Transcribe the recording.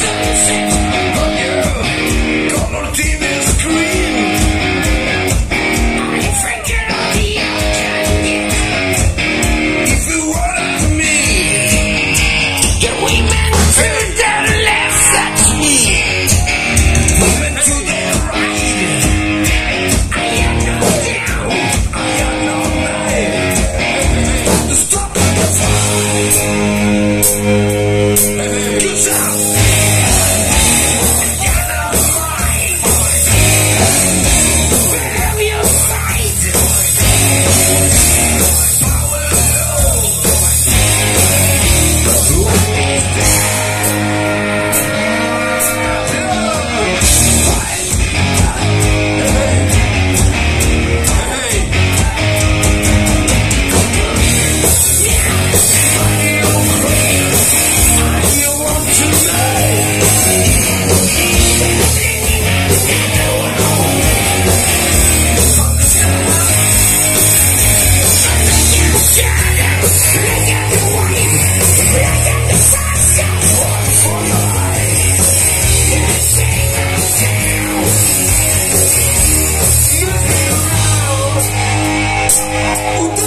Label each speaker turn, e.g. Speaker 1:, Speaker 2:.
Speaker 1: Texas. Oh.